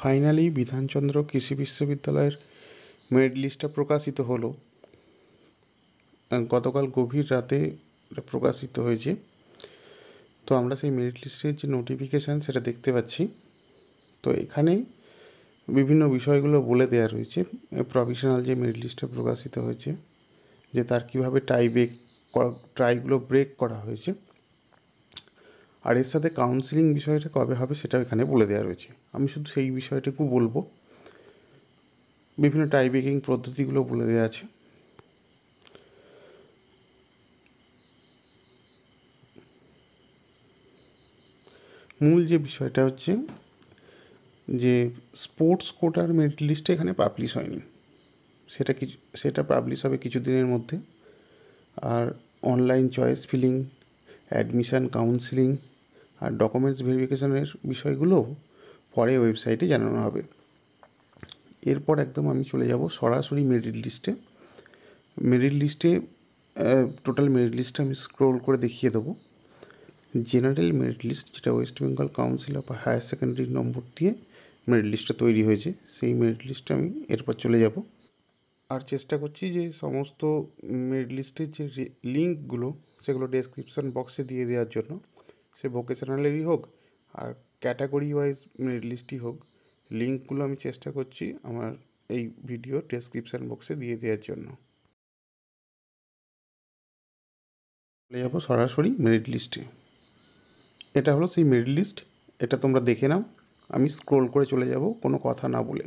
Finally Bidhanchandra কৃষি বিশ্ববিদ্যালয়ের merit লিস্টটা প্রকাশিত হলো। গতকাল গভীর রাতে প্রকাশিত হয়েছে। তো আমরা সেই মেরিট লিস্টের যে নোটিফিকেশান সেটা দেখতে পাচ্ছি। তো এখানে বিভিন্ন বিষয়গুলো বলে দেওয়া রয়েছে। প্রফেশনাল যে মেরিট লিস্টটা প্রকাশিত হয়েছে, যে তার কীভাবে টাই ব্রেক ট্রাইগুলো ব্রেক করা হয়েছে। আর এর সাথে কাউন্সিলিং বিষয়টা কবে হবে সেটা এখানে বলে দেওয়া রয়েছে। আমি শুধু সেই বিষয়টুকু বলব। বিভিন্ন টাই ব্রেকিং পদ্ধতিগুলো বলে দেওয়া আছে। মূল যে বিষয়টা হচ্ছে যে স্পোর্টস কোটার মেরিট লিস্টে এখানে পাবলিশ হয়নি। সেটা কিছু সেটা পাবলিশ হবে কিছুদিনের মধ্যে। আর online choice filling admission, counselling আর ডকুমেন্টস ভেরিফিকেশনের বিষয়গুলো পরে ওয়েবসাইটে জানানো হবে। এরপর একদম আমি চলে যাব সরাসরি মেরিট লিস্টে। মেরিট লিস্টে টোটাল মেরিট লিস্টটা আমি স্ক্রোল করে দেখিয়ে দেবো। জেনারেল মেরিট লিস্ট, যেটা West Bengal council of higher secondary number দিয়ে মেরিট লিস্টটা তৈরি হয়েছে, সেই মেরিট লিস্টে আমি এরপর চলে যাব। আর চেষ্টা করছি যে সমস্ত মেরিট লিস্টের যে লিঙ্কগুলো সেগুলো ডেসক্রিপশন বক্সে দিয়ে দেওয়ার জন্য। সে ভোকেশনালেরই হোক আর ক্যাটাগরি ওয়াইজ মেরিট লিস্টই হোক লিঙ্কগুলো আমি চেষ্টা করছি আমার এই ভিডিও ডেসক্রিপশন বক্সে দিয়ে দেওয়ার জন্য। চলে যাব সরাসরি মেরিট লিস্টে এটা হলো সেই মেরিট লিস্ট এটা তোমরা দেখে নাও। আমি স্ক্রোল করে চলে যাব, কোনো কথা না বলে।